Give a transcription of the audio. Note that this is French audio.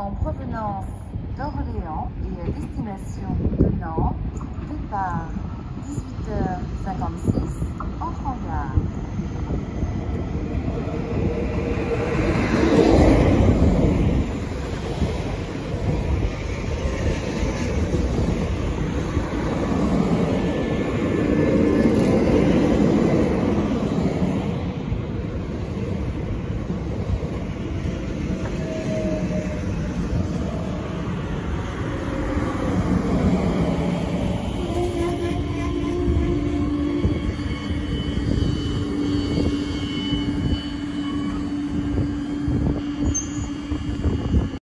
en provenance d'Orléans et à destination de Nantes. Départ 18h56.